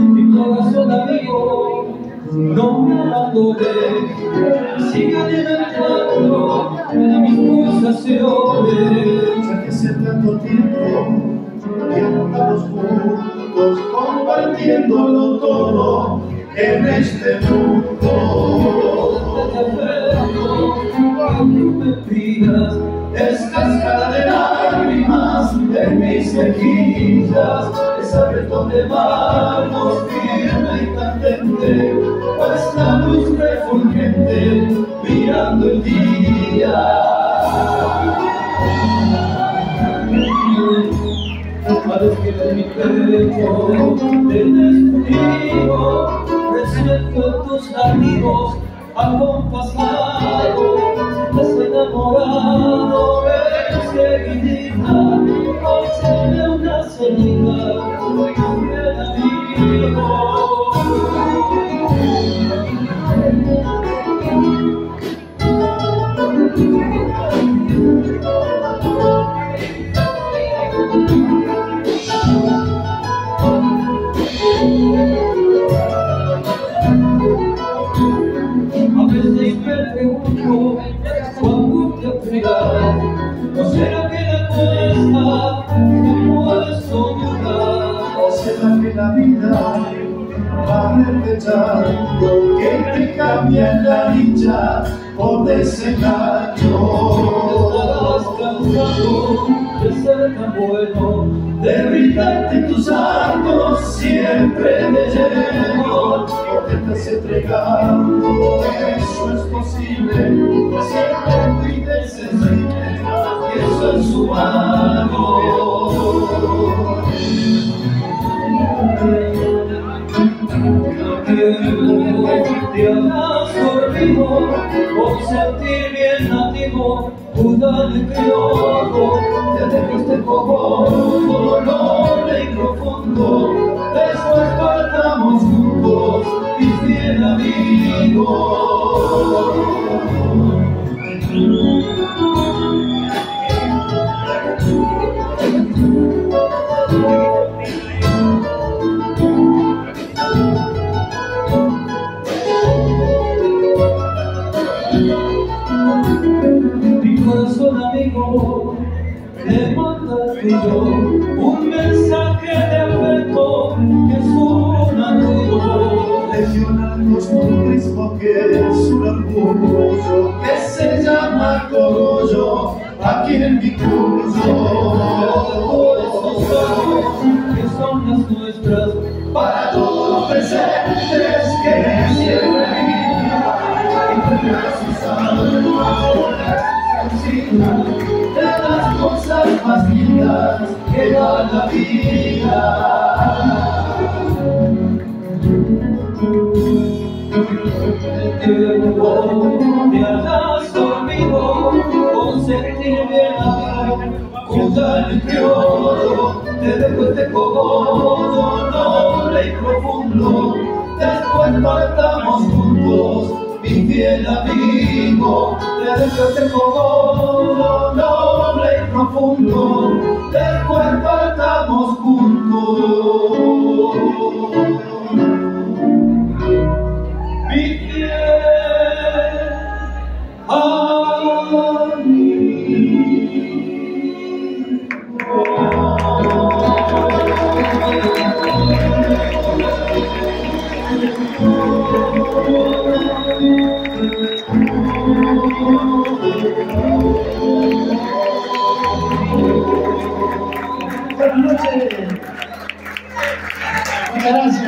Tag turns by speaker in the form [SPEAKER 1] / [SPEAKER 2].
[SPEAKER 1] Mi corazón amigo, no me abandones, sigue alimentando mis pulsaciones.
[SPEAKER 2] Ya que hace tanto tiempo que andamos juntos, compartiéndolo todo en este mundo.
[SPEAKER 1] me pidas
[SPEAKER 2] Es cascada de lágrimas en mis mejillas, es abierto de manos y candente, pues la luz refulgente mirando el día.
[SPEAKER 1] Sabes que en mi pecho tienes conmigo, resiento tus latidos acompasados, pregunto cuándo te apurarás ¿No que
[SPEAKER 2] te cambia la dicha por desengaño?
[SPEAKER 1] De ser tan bueno
[SPEAKER 2] De brindarte tus actos siempre de lleno Porque te has eso es posible. Siempre sensible, y eso es humano
[SPEAKER 1] Te hagas dormido por sentir bien nativo Buda de criollo
[SPEAKER 2] Te dejaste poco dolor y profundo
[SPEAKER 1] corazón amigo le manda tuyo un mensaje de afecto que suena tuyo.
[SPEAKER 2] Legionarios un mismo que es un orgullo que se llama Cogollo aquí en mi curso
[SPEAKER 1] que
[SPEAKER 2] da la vida.
[SPEAKER 1] tiempo te hagas dormido con con el criollo te dejo este cogodo noble y profundo
[SPEAKER 2] Después partamos juntos, mi fiel amigo. Te dejo este cogodo noble profundo. Después partamos
[SPEAKER 3] Aê! Aê!